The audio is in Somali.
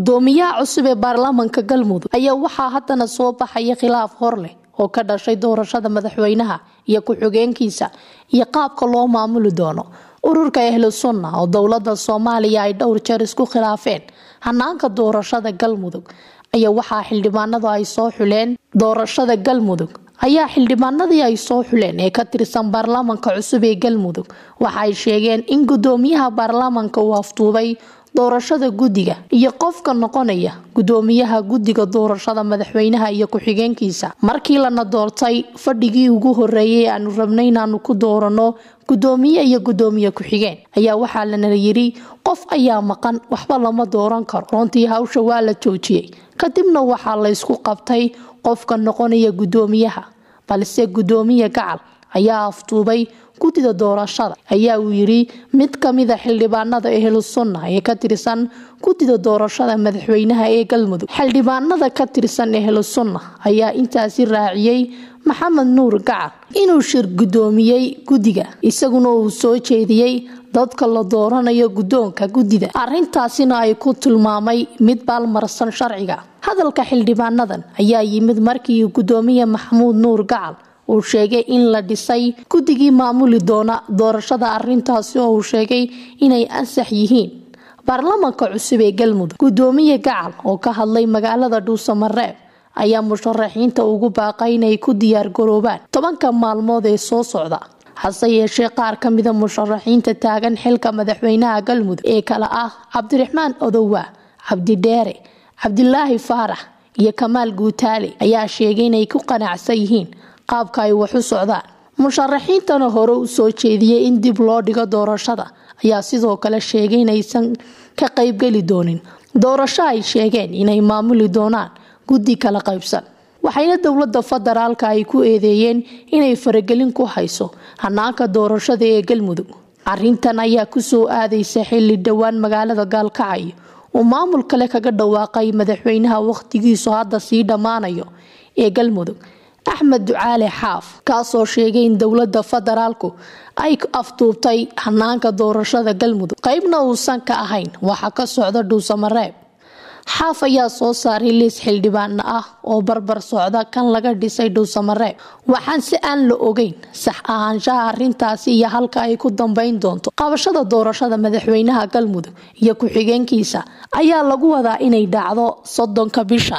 gudoomiyaha cusub ee baarlamaanka galmudug ayaa waxaa haddana soo baxaya khilaaf hor leh oo ka dhashay doorashada madaxweynaha iyo ku-xigeenkiisa iyo qaabka loo maamuli doono. Ururka ahlu sunna oo dowladda soomaaliya ay dhowr jeer isku khilaafeen hanaanka doorashada galmudug ayaa waxaa xildhibaanadu ay soo xuleen. Doorashada galmudug ayaa xildhibaanadii ay soo xuleen ee ka tirsan baarlamaanka cusub ee galmudug. Waxa ay sheegeen in gudoomiyaha baarlamaanka uu aftuubay doorashada guddiga iyo qofka noqonaya gudoomiyaha guddiga doorashada madaxweynaha iyo ku-xigeenkiisa. Markii lana doortay fadhigii ugu horeeyay aanu rabnay inaanu ku doorano gudoomiye iyo gudoomiye ku-xigeen. Ayaa waxaa lana yiri qof ayaa maqan waxba lama dooran karo. Runtii hawsha waa la joojiyey. Kadibna waxaa la ysku qabtay qofka noqonaya gudoomiyaha balse gudoomiye gacal ayaa aftuubay guddida doorashada. Ayaa uu yiri mid kamida xildhibaanada ehlu sunna ee ka tirsan guddida doorashada madaxweynaha ee galmudug. Xildhibaanada ka tirsan ehlu sunna ayaa intaasi raaciyey maxamed nuur gacal inuu shir gudoomiyey guddiga isaguna uu soo jeediyey dadka la dooranayo guddoonka guddida. Arrintaasina ay ku tilmaamay mid baalmarsan sharciga. Hadalka xildhibaanadan ayaa yimid markii gudoomiye maxamuud nuur gacal uu sheegay in la dhisay guddigii maamuli doona doorashada arintaasi oo uu sheegay inay ansax yihiin. Baarlamaanka cusub ee galmudug gudoomiye gacal oo ka hadlay magaalada dhuusamareeb ayaa musharaxiinta ugu baaqay inay ku diyaargaroobaan tobanka maalmood ee soo socda. Hase yeeshee qaar ka mida musharaxiinta taagan xilka madaxweynaha galmudug ee kale ah cabdiraxmaan odowa cabdidheere cabdilaahi faarax iyo kamaal guutaale ayaa sheegay inay ku qanacsan yihiin qaabka ay wax u socdaan musharaxiintana hore u soo jeediyey in dib loo dhigo doorashada. Ayaa sidoo kale sheegay inaysan ka qaybgeli doonin. Doorasho ay sheegeen inay maamuli doonaan guddi kala qaybsan. Waxayna dowladda federaalka ay ku eedeeyeen inay faragelin ku hayso hanaanka doorashada ee galmudug. Arintan ayaa ku soo aadaysa xili dhowaan magaalada gaalkacyo uu maamul kale kaga dhawaaqay madaxweynaha wakhtigiisu hadda sii dhammaanayo ee galmudug axmed ducaale xaaf kaasoo sheegay in dowladda federaalku ay aftuubtay hanaanka doorashada galmudug. Qeybna uusan ka ahayn waxa ka socda dhuusamareeb xaaf ayaa soo saaray liis xildhibaano ah oo barbar socda kan laga dhisay dhuusamareeb waxaan si aan la ogeyn sax ahaanshaha arintaasi iyo halka ay ku dambeyn doonto. Qabashada doorashada madaxweynaha galmudug iyo ku-xigeenkiisa ayaa lagu wadaa inay dhacdo soddonka bishan